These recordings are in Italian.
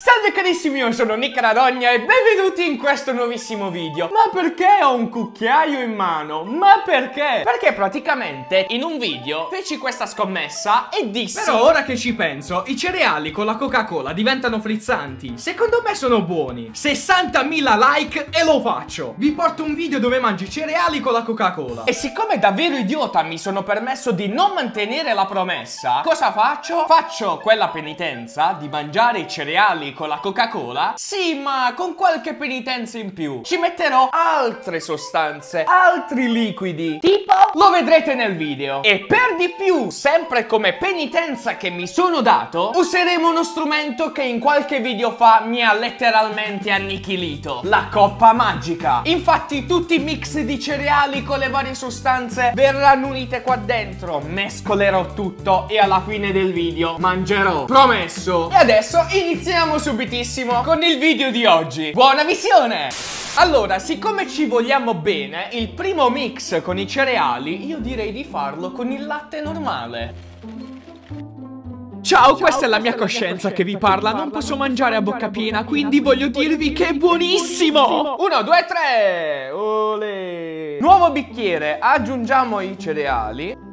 Salve carissimi, io sono Nick Radogna e benvenuti in questo nuovissimo video Ma perché ho un cucchiaio in mano? Ma perché? Perché praticamente in un video feci questa scommessa e dissi Però ora che ci penso, i cereali con la Coca-Cola diventano frizzanti Secondo me sono buoni 60.000 like e lo faccio Vi porto un video dove mangi cereali con la Coca-Cola E siccome davvero idiota mi sono permesso di non mantenere la promessa Cosa faccio? Faccio quella penitenza di mangiare i cereali con la Coca-Cola? Sì, ma con qualche penitenza in più. Ci metterò altre sostanze, altri liquidi. Tipo? Lo vedrete nel video. E per di più, sempre come penitenza che mi sono dato, useremo uno strumento che in qualche video fa mi ha letteralmente annichilito. La coppa magica. Infatti tutti i mix di cereali con le varie sostanze verranno unite qua dentro. Mescolerò tutto e alla fine del video mangerò. Promesso. E adesso iniziamo subitissimo con il video di oggi. Buona visione! Allora, siccome ci vogliamo bene, il primo mix con i cereali, io direi di farlo con il latte normale. Ciao, questa è la mia coscienza che vi parla, non posso mangiare a bocca piena, quindi voglio dirvi che è buonissimo! Uno, due, tre! Olè! Nuovo bicchiere, aggiungiamo i cereali.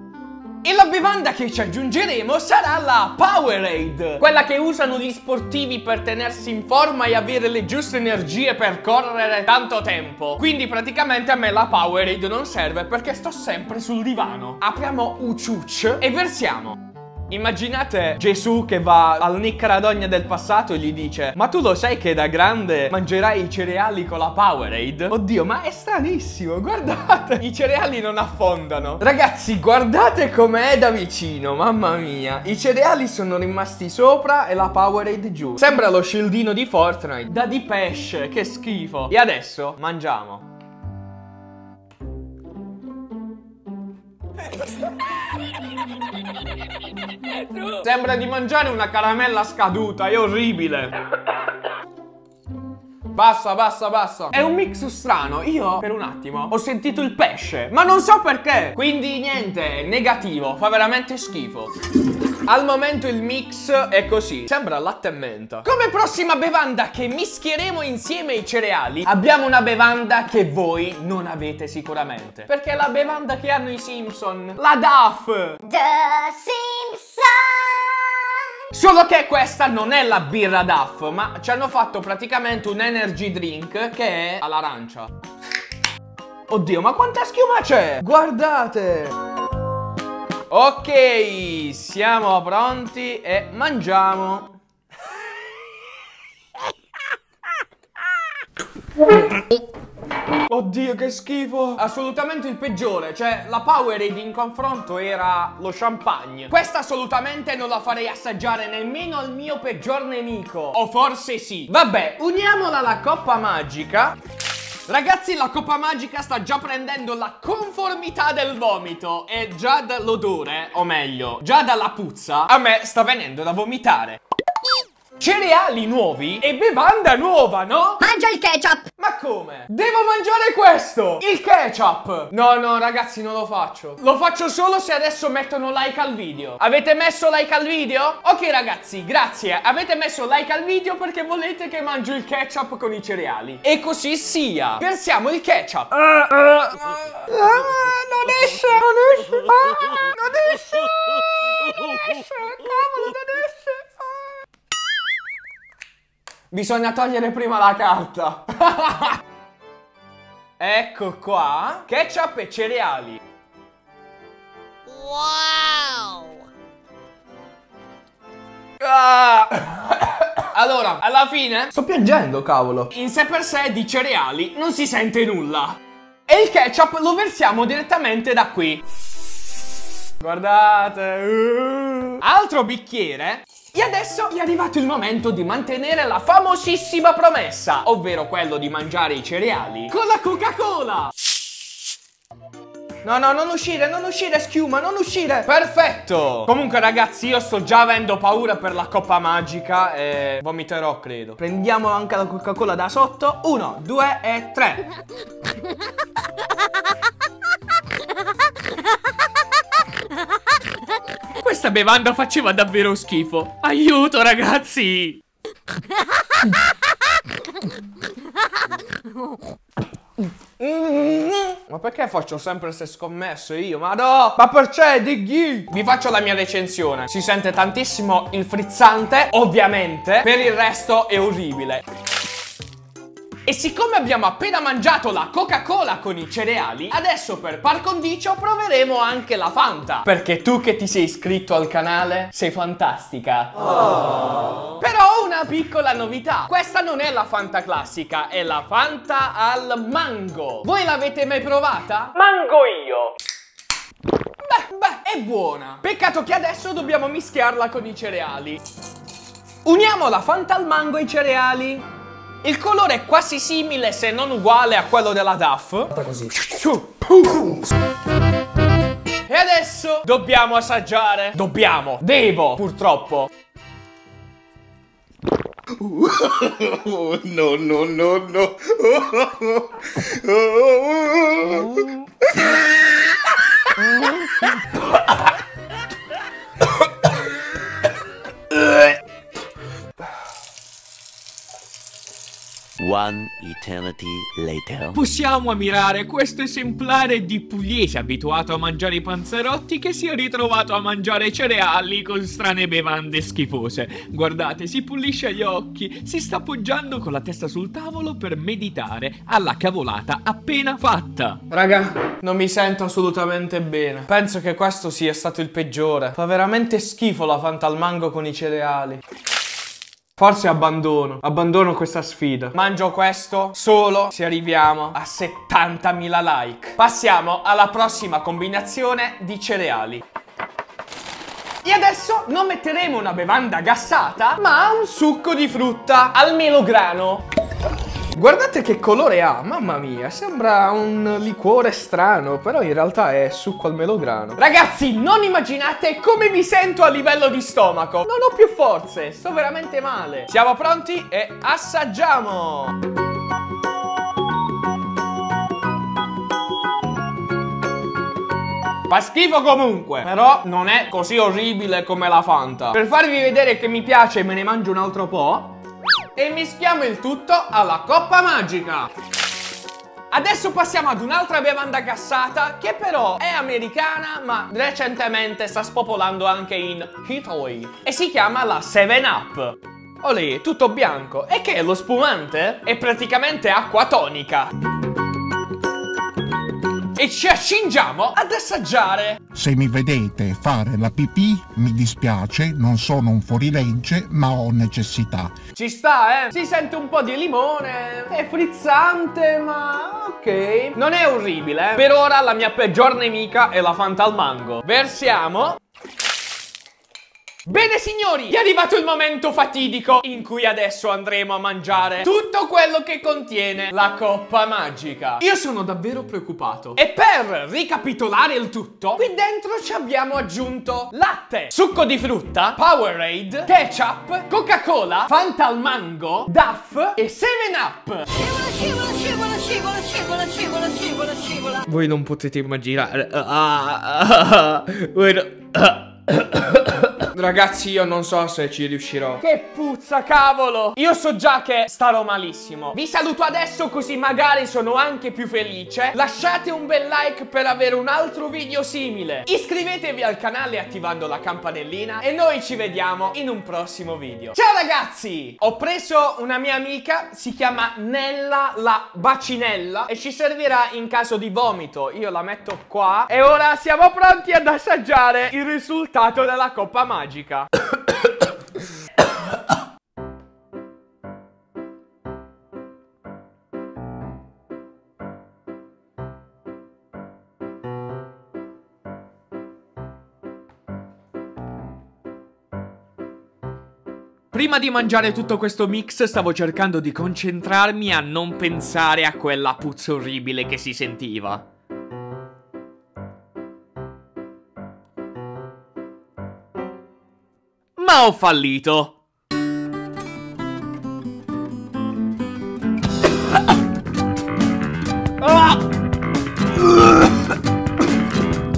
E la bevanda che ci aggiungeremo sarà la Powerade, quella che usano gli sportivi per tenersi in forma e avere le giuste energie per correre tanto tempo. Quindi praticamente a me la Powerade non serve perché sto sempre sul divano. Apriamo Uciuc e versiamo. Immaginate Gesù che va al Nick Radogna del passato e gli dice Ma tu lo sai che da grande mangerai i cereali con la Powerade? Oddio, ma è stranissimo, guardate! I cereali non affondano. Ragazzi, guardate com'è da vicino, mamma mia. I cereali sono rimasti sopra e la Powerade giù. Sembra lo shieldino di Fortnite. Da di pesce, che schifo. E adesso mangiamo Sembra di mangiare una caramella scaduta, è orribile. Basta, basta, basta. È un mix strano. Io, per un attimo, ho sentito il pesce, ma non so perché. Quindi, niente, negativo. Fa veramente schifo. Al momento il mix è così. Sembra latte e menta. Come prossima bevanda che mischieremo insieme ai cereali, abbiamo una bevanda che voi non avete sicuramente. Perché è la bevanda che hanno i Simpson. La DAF. The Simpsons! Solo che questa non è la birra DAF, ma ci hanno fatto praticamente un energy drink che è all'arancia. Oddio, ma quanta schiuma c'è? Guardate! Ok, siamo pronti e mangiamo. Oddio, che schifo! Assolutamente il peggiore, cioè la Powerade in confronto era lo champagne. Questa assolutamente non la farei assaggiare nemmeno al mio peggior nemico. O forse sì. Vabbè, uniamola alla coppa magica. Ragazzi, la coppa magica sta già prendendo la conformità del vomito e già dall'odore, o meglio, già dalla puzza, a me sta venendo da vomitare. Cereali nuovi e bevanda nuova, no? Mangia il ketchup! Ma come? Devo mangiare questo! Il ketchup! No, no, ragazzi, non lo faccio. Lo faccio solo se adesso mettono like al video. Avete messo like al video? Ok, ragazzi, grazie. Avete messo like al video perché volete che mangio il ketchup con i cereali. E così sia. Versiamo il ketchup. Uh, uh, uh. non esce, non esce. non esce. Non esce. Cavolo, non esce. Bisogna togliere prima la carta. ecco qua. Ketchup e cereali. Wow! Ah. allora, alla fine... Sto piangendo, cavolo. In sé per sé di cereali non si sente nulla. E il ketchup lo versiamo direttamente da qui. Guardate. Altro bicchiere. E adesso è arrivato il momento di mantenere la famosissima promessa, ovvero quello di mangiare i cereali con la Coca-Cola. No, no, non uscire, non uscire, schiuma, non uscire. Perfetto. Comunque, ragazzi, io sto già avendo paura per la coppa magica e vomiterò, credo. Prendiamo anche la Coca-Cola da sotto. Uno, due e tre. Questa bevanda faceva davvero schifo. Aiuto, ragazzi! Ma perché faccio sempre queste scommesse io? Ma no! Ma perché, Diggy? Vi faccio la mia recensione. Si sente tantissimo il frizzante, ovviamente. Per il resto è orribile. E siccome abbiamo appena mangiato la Coca-Cola con i cereali, adesso per par condicio proveremo anche la Fanta. Perché tu che ti sei iscritto al canale sei fantastica. Però una piccola novità. Questa non è la Fanta classica, è la Fanta al mango. Voi l'avete mai provata? Mango io. Beh, beh, è buona. Peccato che adesso dobbiamo mischiarla con i cereali. Uniamo la Fanta al mango e i cereali. Il colore è quasi simile, se non uguale, a quello della DAF. Così. E adesso dobbiamo assaggiare. Dobbiamo. Devo, purtroppo. No, no, no, no. One eternity later. Possiamo ammirare questo esemplare di pugliese abituato a mangiare i panzerotti che si è ritrovato a mangiare cereali con strane bevande schifose. Guardate, si pulisce gli occhi, si sta appoggiando con la testa sul tavolo per meditare alla cavolata appena fatta. Raga, non mi sento assolutamente bene. Penso che questo sia stato il peggiore. Fa veramente schifo la Fanta al mango con i cereali. Forse abbandono, abbandono questa sfida. Mangio questo solo se arriviamo a 70.000 like. Passiamo alla prossima combinazione di cereali. E adesso non metteremo una bevanda gassata, ma un succo di frutta al melograno. Guardate che colore ha, mamma mia, sembra un liquore strano, però in realtà è succo al melograno. Ragazzi, non immaginate come mi sento a livello di stomaco. Non ho più forze, sto veramente male. Siamo pronti e assaggiamo! Fa schifo comunque, però non è così orribile come la Fanta. Per farvi vedere che mi piace me ne mangio un altro po'. E mischiamo il tutto alla coppa magica. Adesso passiamo ad un'altra bevanda gassata che però è americana ma recentemente sta spopolando anche in Italy e si chiama la 7-Up. Olè, tutto bianco. E che è lo spumante? È praticamente acqua tonica. E ci accingiamo ad assaggiare. Se mi vedete fare la pipì, mi dispiace, non sono un fuorilegge, ma ho necessità. Ci sta, eh? Si sente un po' di limone. È frizzante, ma ok. Non è orribile, eh? Per ora la mia peggior nemica è la Fanta al mango. Versiamo. Bene signori, è arrivato il momento fatidico in cui adesso andremo a mangiare tutto quello che contiene la coppa magica. Io sono davvero preoccupato. E per ricapitolare il tutto, qui dentro ci abbiamo aggiunto latte, succo di frutta, Powerade, ketchup, Coca-Cola, Fanta al mango, Duff e 7-Up. Scivola, scivola, scivola, scivola, scivola, scivola, scivola. Voi non potete immaginare. Ah, voi no- Ragazzi, io non so se ci riuscirò. Che puzza, cavolo! Io so già che starò malissimo. Vi saluto adesso così magari sono anche più felice. Lasciate un bel like per avere un altro video simile. Iscrivetevi al canale attivando la campanellina e noi ci vediamo in un prossimo video. Ciao ragazzi! Ho preso una mia amica, si chiama Nella la bacinella e ci servirà in caso di vomito. Io la metto qua e ora siamo pronti ad assaggiare il risultato della coppa magica. Prima di mangiare tutto questo mix stavo cercando di concentrarmi a non pensare a quella puzza orribile che si sentiva. Ho fallito.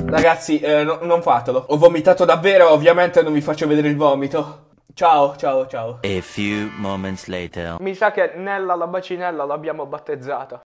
Ragazzi, eh, no- non fatelo. Ho vomitato davvero, ovviamente non vi faccio vedere il vomito. Ciao, ciao, ciao. A few moments later. Mi sa che Nella la bacinella l'abbiamo battezzata.